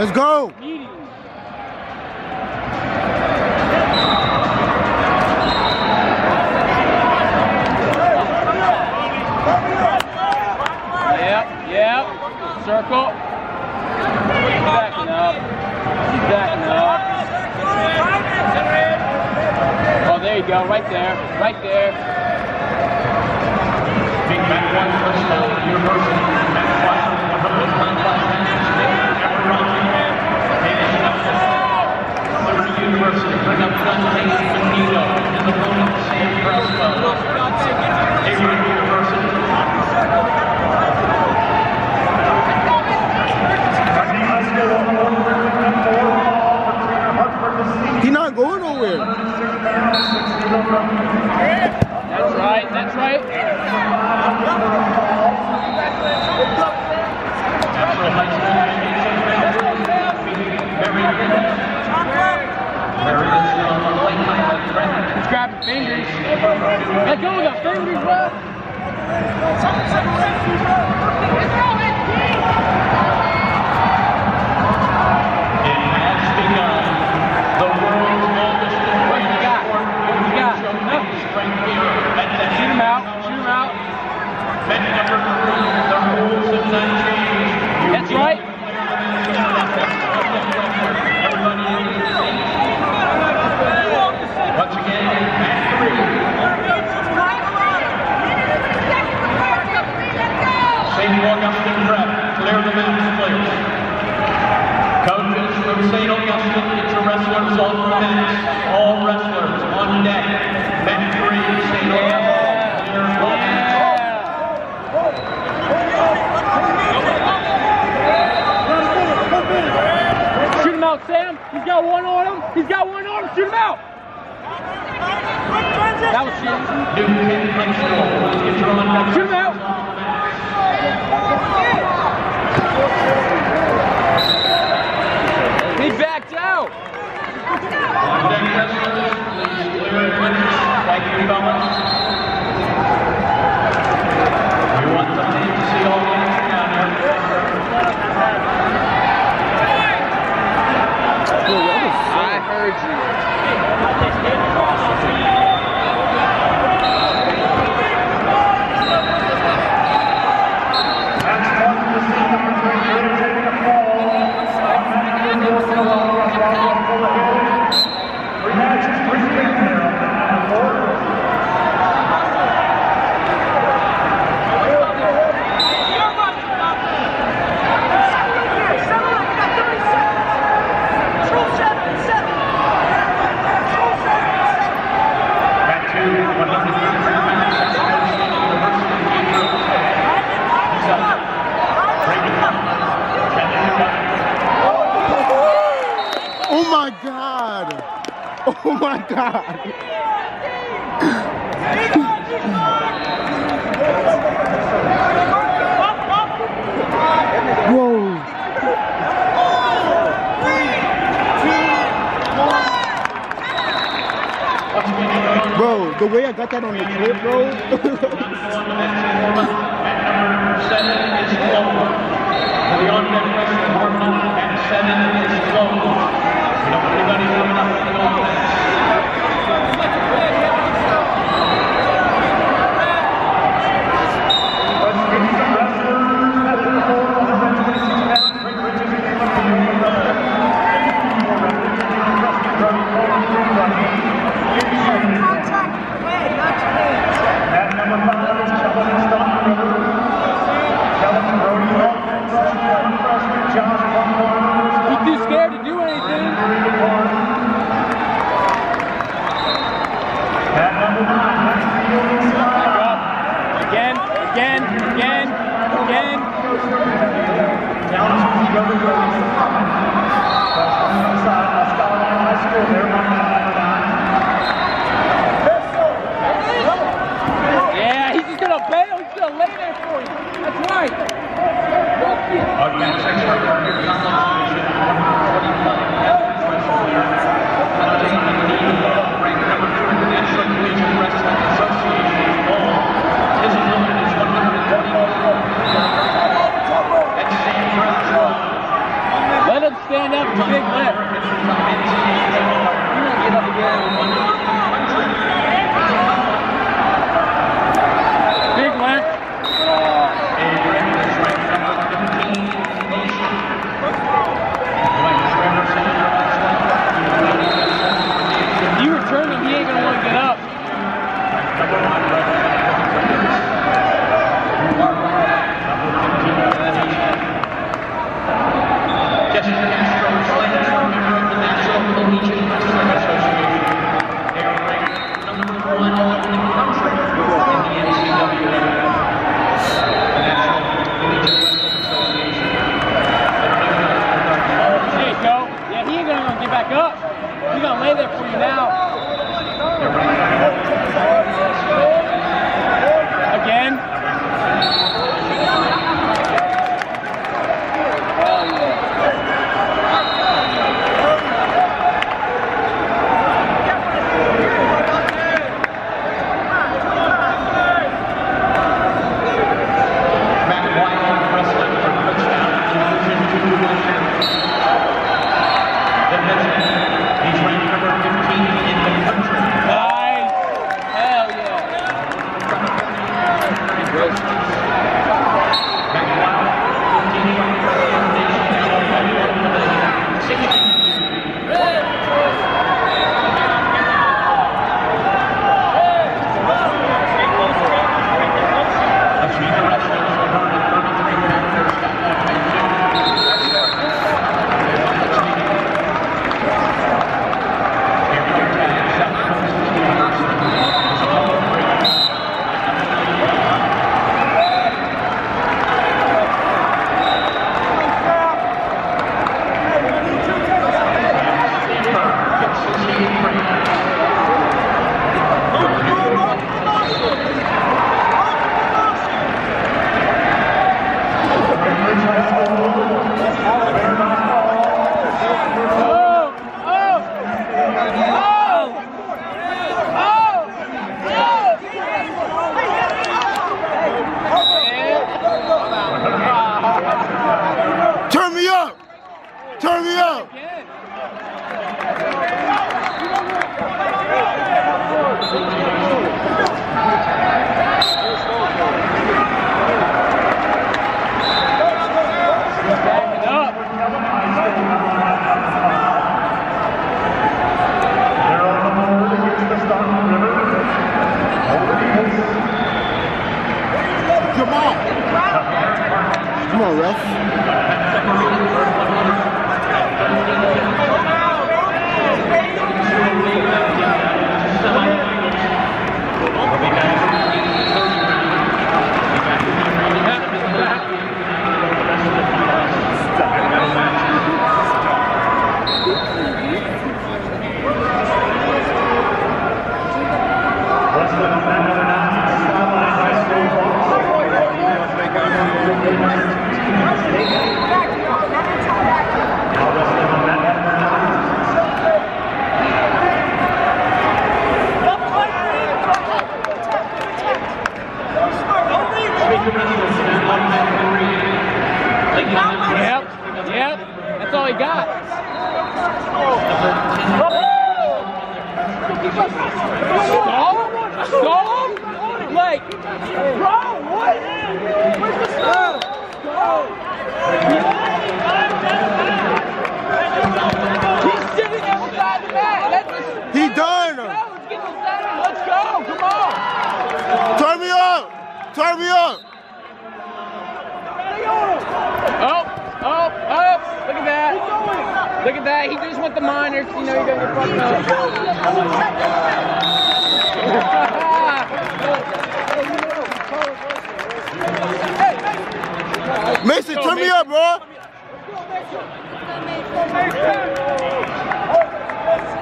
Let's go. circle. He's backing up. He's backing up. Oh, there you go. Right there. Right there. Big man, one personal. University. got one on him. He's got one on him. Shoot him out. That was shit. Shoot him out. He backed out. Oh my God. Oh my God. Whoa. Bro, the way I got that on the clip, bro. Number seven is Everybody coming up. Jessica Turn me up! Again. Backing up. Come on! Come on, ref. Yep. Yep. That's all he got. Stop. Stop. Like, bro, what? Where's the stuff? He's sitting outside the. Let's just He done! go. Let's get this done. Let's go. Come on. Turn me up! Turn me up! Oh, oh, oh, look at that. Look at that. He just went the minors. You know you're going to get fucked up. Mason, turn me up, bro! Hey,